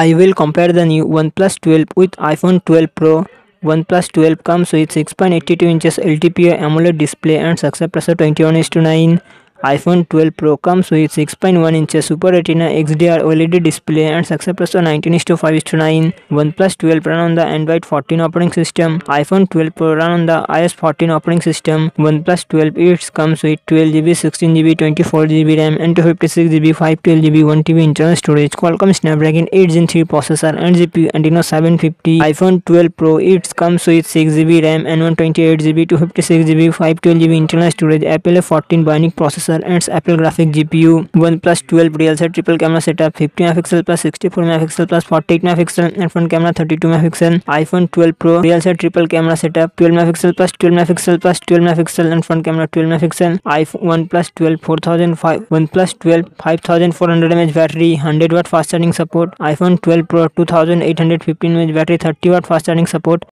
I will compare the new OnePlus 12 with iPhone 12 Pro. OnePlus 12 comes with 6.82 inches LTPO AMOLED display and success ratio 21 to 9 iPhone 12 Pro comes with 6.1 inches Super Retina XDR OLED display and success ratio 19 to 5 to 9. OnePlus 12 run on the Android 14 operating system. iPhone 12 Pro run on the iOS 14 operating system. OnePlus 12 it comes with 12GB, 16GB, 24GB RAM and 256GB, 512GB, 1TB internal storage. Qualcomm Snapdragon 8 Gen 3 processor and GPU Adreno 750. iPhone 12 Pro it comes with 6GB RAM and 128GB, 256GB, 512GB internal storage. Apple A14 Bionic processor processor and Apple graphic GPU one plus twelve rear से triple camera setup fifty megapixel plus sixty four megapixel plus forty eight megapixel and front camera thirty two megapixel iPhone twelve pro rear से triple camera setup twelve megapixel plus twelve megapixel plus twelve megapixel and front camera twelve megapixel I one plus twelve four thousand five one plus twelve five thousand four hundred mAh battery hundred watt fast charging support iPhone twelve pro two thousand eight hundred fifteen mAh battery thirty watt fast charging support